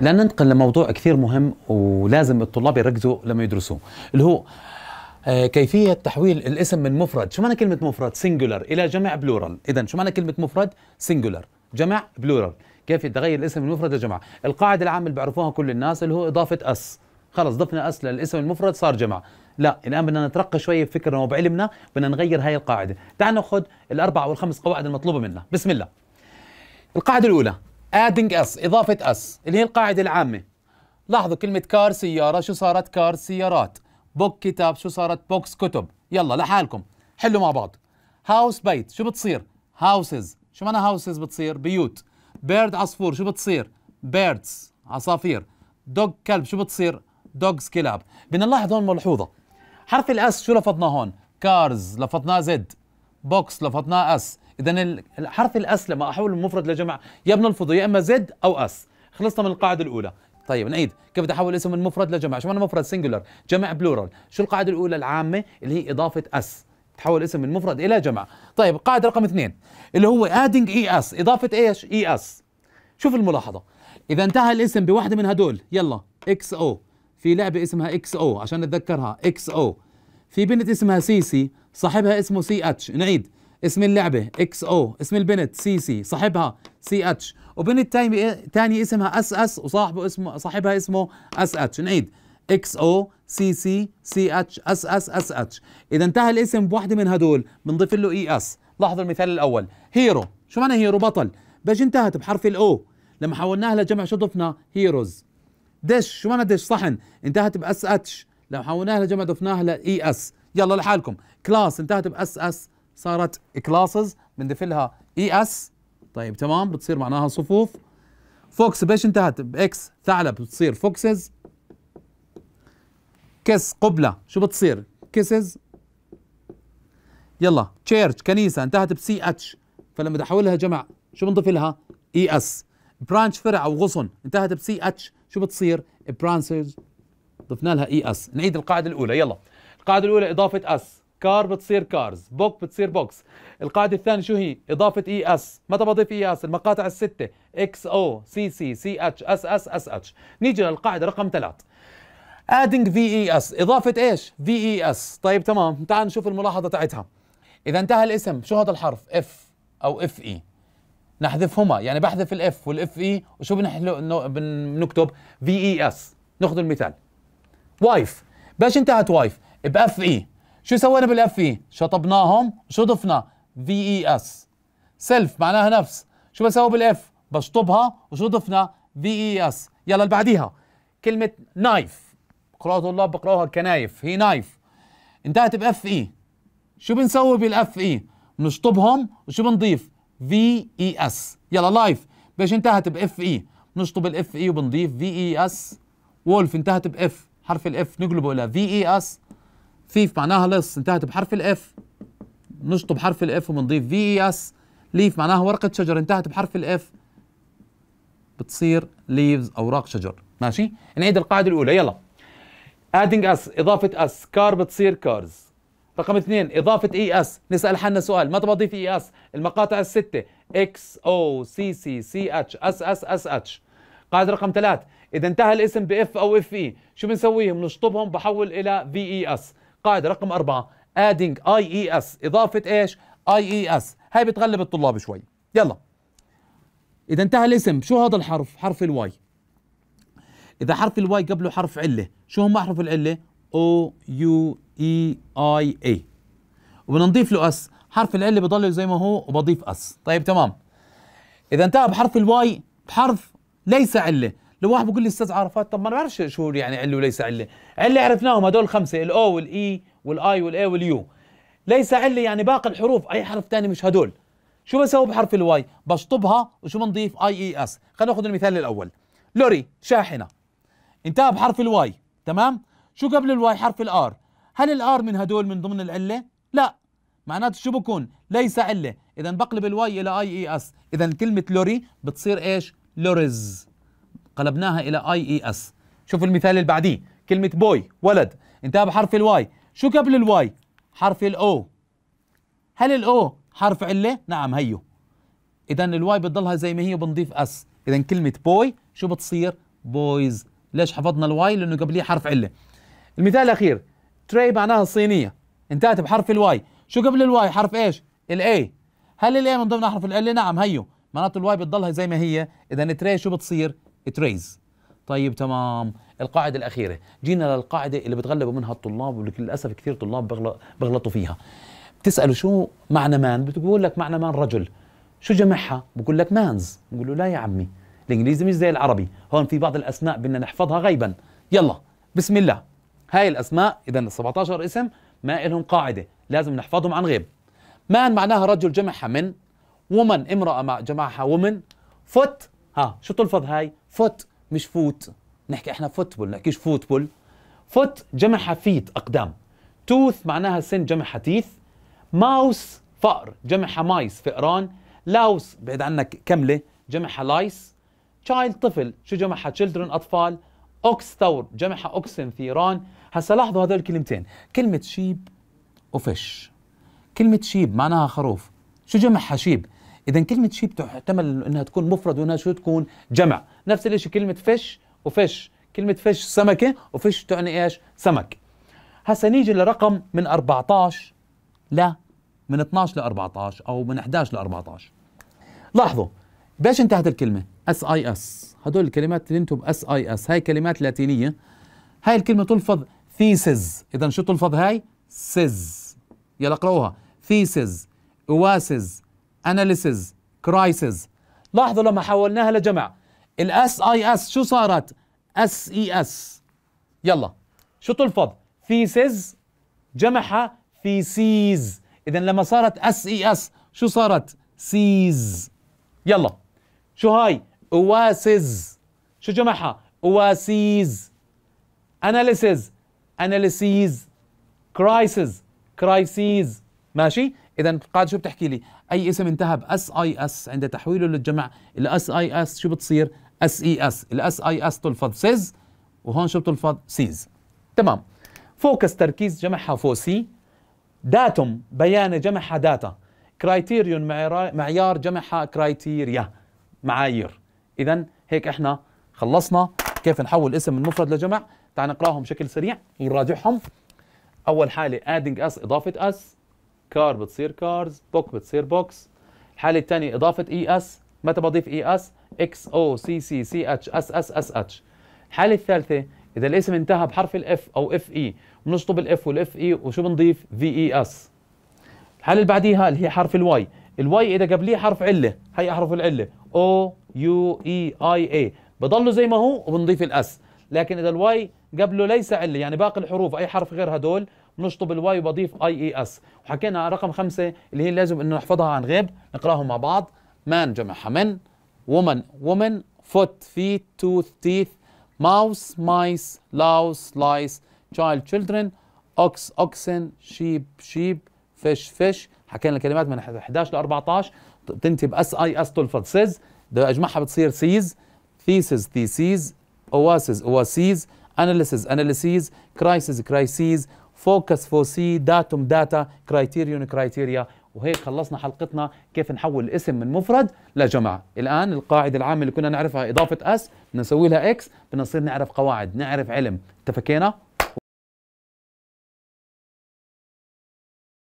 لأن ننتقل لموضوع كثير مهم ولازم الطلاب يركزوا لما يدرسوه اللي هو آه، كيفية تحويل الاسم من مفرد، شو معنى كلمة مفرد؟ singular إلى جمع plural، إذا شو معنى كلمة مفرد؟ singular، جمع plural، كيف تغير الاسم من مفرد لجمع؟ القاعدة العامة اللي بيعرفوها كل الناس اللي هو إضافة S، خلص ضفنا S للاسم المفرد صار جمع، لا الآن بدنا نترقى شوي بفكرنا وبعلمنا بدنا نغير هاي القاعدة، تعال نأخذ الأربع أو الخمس قواعد المطلوبة منا، بسم الله. القاعدة الأولى adding S إضافة S اللي هي القاعدة العامة. لاحظوا كلمة car سيارة شو صارت؟ cars سيارات. book كتاب شو صارت؟ books كتب. يلا لحالكم. حلوا مع بعض. house بيت شو بتصير؟ houses شو معنى houses بتصير؟ بيوت. bird عصفور شو بتصير؟ birds عصافير. dog كلب شو بتصير؟ dogs كلاب. بدنا نلاحظ هون ملحوظة. حرف ال S شو لفظناه هون؟ cars لفظناه Z books لفظناه S. اذا حرف ال S لما أحول المفرد لجمع يا بنلفظه يا إما Z أو S. خلصنا من القاعدة الأولى. طيب نعيد. كيف بدي أحول اسم من مفرد لجمع؟ شو معنى مفرد؟ singular جمع plural شو القاعدة الأولى العامة؟ اللي هي إضافة S. تحول اسم من مفرد إلى جمع. طيب القاعده رقم اثنين. اللي هو adding ES إضافة إيش؟ ES شوف الملاحظة. إذا انتهى الاسم بواحدة من هدول. يلا X O في لعبة اسمها X O عشان نتذكرها. X O في بنت اسمها سي سي صاحبها اسمه سي اتش. نعيد. اسم اللعبة X O. اسم البنت سي سي صاحبها سي اتش. وبنت تاني اسمها SS وصاحبه اسمه صاحبها اسمه SH. نعيد. إكس أو سي سي سي اتش أس أس أس اتش. إذا انتهى الاسم بوحده من هدول بنضيف له ES. لاحظوا المثال الأول. hero. شو معنى hero؟ بطل. بس انتهت بحرف ال O لما حولناها لجمع شو ضفنا heroes. dish. شو معنى dish؟ صحن. انتهت ب SH. لما حولناها لجمع ضفناها ل ES يلا لحالكم. class انتهت ب SS صارت classes بنضيف لها ES طيب تمام. بتصير معناها صفوف. fox بايش انتهت؟ ب X ثعلب بتصير foxes. kiss قبلة. شو بتصير؟ kisses. يلا. church كنيسة. انتهت ب CH فلما بدي أحولها جمع شو بنضيف لها ES branch فرع أو غصن. انتهت ب CH شو بتصير؟ branches ضفنا لها ES نعيد القاعدة الأولى. يلا. القاعدة الأولى إضافة S car بتصير cars book بتصير books القاعدة الثانية شو هي؟ إضافة ES متى بضيف ES المقاطع الستة. إكس أو سي سي سي اتش اس اس اس اتش نيجي للقاعدة رقم ثلاث. ES إضافة إيش؟ VES طيب تمام. تعال نشوف الملاحظة تاعتها. إذا انتهى الاسم شو هذا الحرف؟ F أو FE نحذفهما. يعني بحذف ال F وال FE وشو بنكتب VES ناخذ المثال. wife. باش انتهت wife؟ ب FE شو سوينا بال FE شطبناهم شو ضفنا VES self معناها نفس. شو بسوي بال F؟ بشطبها وشو ضفنا VES يلا اللي بعديها. كلمة knife قراءة طلاب بقراوها knife. هي knife انتهت ب FE شو بنسوي بال FE بنشطبهم وشو بنضيف؟ VES يلا life باش انتهت ب FE بنشطب ال FE وبنضيف VES wolf انتهت ب F. حرف ال F نقلبه إلى VES thief معناها لص انتهت بحرف ال F نشطب حرف ال F وبنضيف VES leaf معناها ورقة شجر انتهت بحرف ال F بتصير leaves أوراق شجر. ماشي؟ نعيد القاعدة الأولى يلا. adding S إضافة S car بتصير cars رقم اثنين إضافة ES نسأل حالنا سؤال متى بضيف ES المقاطع الستة. إكس أو سي سي سي اتش اس اس اس اتش قاعدة رقم ثلاث. إذا انتهى الاسم ب F أو FE شو بنسويهم؟ نشطبهم بحول إلى VES قاعدة رقم أربعة adding IES إضافة إيش؟ IES هاي بتغلب الطلاب شوي. يلا. إذا انتهى الاسم شو هذا الحرف؟ حرف ال Y إذا حرف ال Y قبله حرف علة شو هم أحرف العلة؟ O U I E A وبدنا نضيف له S حرف العلة بضل زي ما هو وبضيف S طيب تمام. إذا انتهى بحرف ال Y بحرف ليس علة. لو واحد بيقول لي أستاذ عرفات طب ما أنا بعرفش شو يعني علة وليس علة. علة عرفناهم هدول خمسة الاو والاي والاي والاي واليو ليس علة يعني باقي الحروف أي حرف ثاني مش هدول شو بسوي بحرف ال Y بشطبها وشو بنضيف؟ I E S خلينا ناخذ المثال الأول. lorry شاحنة. انتهى بحرف ال Y تمام؟ شو قبل ال Y حرف ال R هل ال R من هدول من ضمن العلة؟ لا. معناته شو بكون؟ ليس علة. إذا بقلب ال Y إلى I E S إذا كلمة lorry بتصير إيش؟ lorries. قلبناها إلى I E S. شوف المثال اللي بعديه كلمة boy ولد. انتهى بحرف الواي شو قبل الواي حرف الاو هل الاو حرف عله نعم هيو. اذا ال Y بتضلها زي ما هي وبنضيف S. اذا كلمة boy شو بتصير؟ boys ليش حفظنا ال Y لأنه قبليه حرف عله المثال الأخير. tray معناها الصينيه انتهت بحرف ال Y شو قبل ال Y حرف إيش؟ ال A هل ال A من ضمن حرف العله نعم هيو. معناته ال Y بتضلها زي ما هي. إذا tray شو بتصير؟ trays طيب تمام. القاعدة الأخيرة. جينا للقاعدة اللي بتغلبوا منها الطلاب وللأسف كثير طلاب بغلطوا فيها. بتسأله شو معنى man بتقول لك معنى man رجل. شو جمعها؟ بقول لك mans بقول له لا يا عمي. الإنجليزي مش زي العربي. هون في بعض الأسماء بدنا نحفظها غيبا. يلا بسم الله. هاي الأسماء اذا ال 17 اسم ما لهم قاعدة. لازم نحفظهم عن غيب. man معناها رجل جمعها men و woman امرأة مع جمعها women foot. ها. شو تلفظ هاي؟ foot مش foot. نحكي إحنا football نحكيش football. foot جمعها feet أقدام. tooth معناها سن جمعها teeth mouse فأر. جمعها mice فئران. louse بعيد عنك قملة. جمعها lice child طفل. شو جمعها؟ children أطفال. ox ثور. جمعها oxen ثيران. هسا لاحظوا هذول الكلمتين. كلمة sheep و fish. كلمة sheep معناها خروف. شو جمعها؟ sheep. إذا كلمة sheep تحتمل أنها تكون مفرد وأنها شو تكون جمع. نفس الشيء كلمة fish و fish. كلمة fish سمكة و fish تعني إيش؟ سمك. هسا نيجي لرقم من 14 لا من 12 ل 14 أو من 11 ل 14 لاحظوا بإيش انتهت الكلمة؟ S I S هدول الكلمات اللي أنتم S I S هاي كلمات لاتينية. هاي الكلمة تلفظ thesis اذا شو تلفظ هاي؟ sis يلا اقرأوها. thesis oasis analysis crisis لاحظوا لما حولناها لجمع. ال S I S شو صارت؟ S E S يلا شو تلفظ؟ thesis جمعها theses اذا لما صارت S E S شو صارت؟ ses يلا شو هاي؟ oasis شو جمعها؟ oases analysis analyses crisis crises ماشي؟ اذا القاعده شو بتحكي لي؟ أي اسم انتهى ب S I S عند تحويله للجمع ال S I S شو بتصير؟ S E S ال S I S تلفظ sis وهون شو بتلفظ؟ ses تمام. focus تركيز جمعها foci datum بيان جمعها data criterion معيار جمعها criteria معايير. اذا هيك إحنا خلصنا كيف نحول اسم من مفرد لجمع. تعال نقراهم بشكل سريع ونراجعهم. أول حالة adding S إضافة S car بتصير cars book بتصير books. الحالة الثانية إضافة E S متى بضيف E S X O C C C H S S S H الحالة الثالثة إذا الاسم انتهى بحرف ال F أو F E بنشطب ال F وال F E وشو بنضيف؟ V E S الحالة اللي بعديها اللي هي حرف ال Y ال Y إذا قبليه حرف عله هي حرف العله O U I E A بضله زي ما هو وبنضيف ال S لكن إذا ال Y قبله ليس عله يعني باقي الحروف أي حرف غير هدول بنشطب ال Y وبضيف I E S وحكينا رقم خمسة اللي هي لازم إنه نحفظها عن غيب نقراهم مع بعض. man جمعها men woman women foot feet tooth teeth mouse mice louse lice child children ox oxen sheep sheep fish fish. حكينا الكلمات من 11 ل 14 بتنتهي ب S I S تلفظ sis. بدي أجمعها بتصير ses. thesis theses oasis oases analysis analyses crisis crises focus foci datum data criterion criteria وهيك خلصنا حلقتنا كيف نحول الاسم من مفرد لجمع. الآن القاعدة العامة اللي كنا نعرفها إضافة S بدنا نسوي لها X بدنا نصير نعرف قواعد نعرف علم. اتفقنا